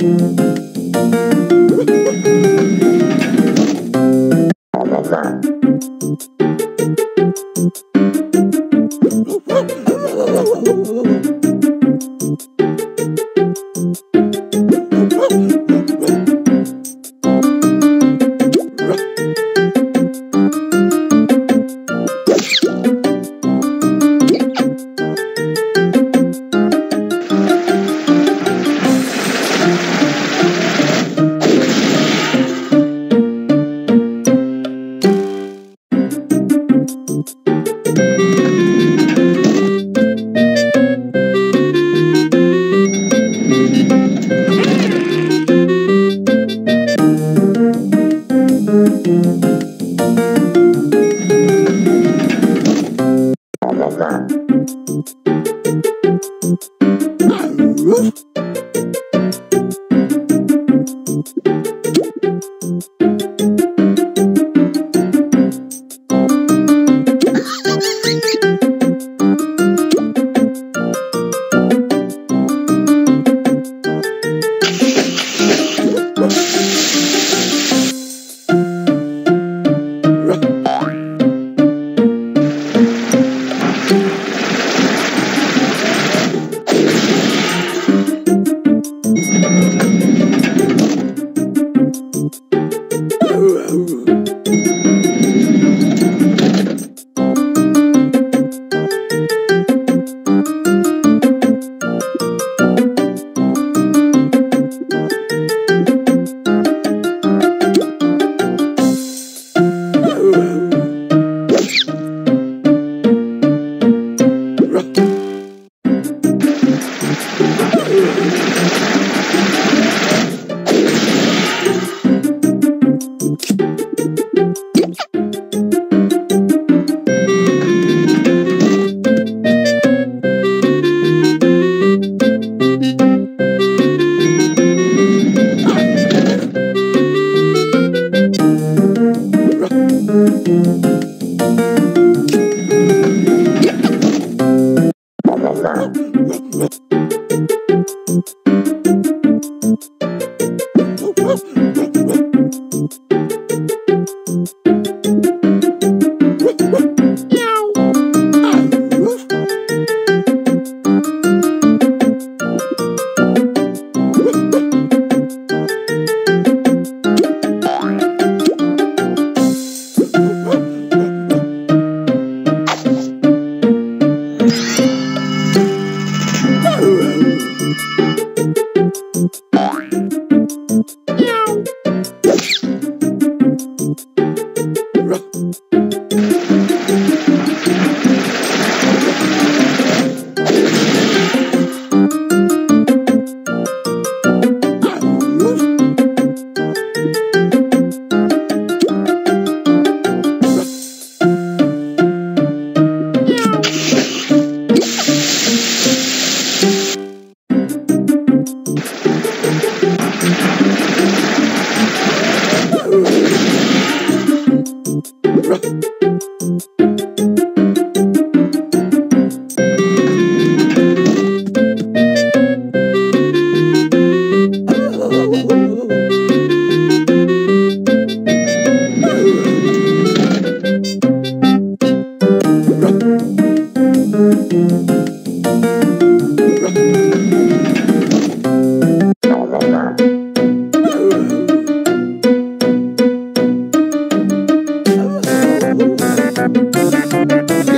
Woof woof! Thank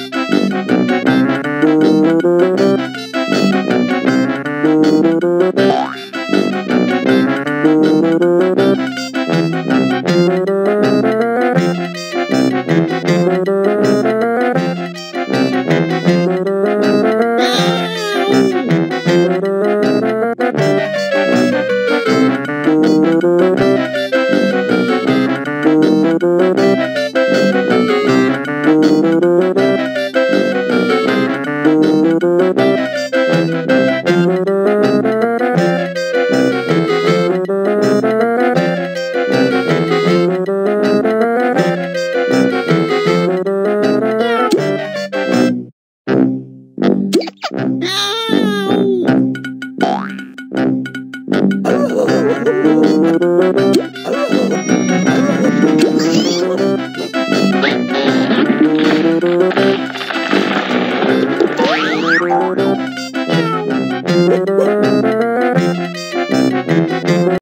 Thank you.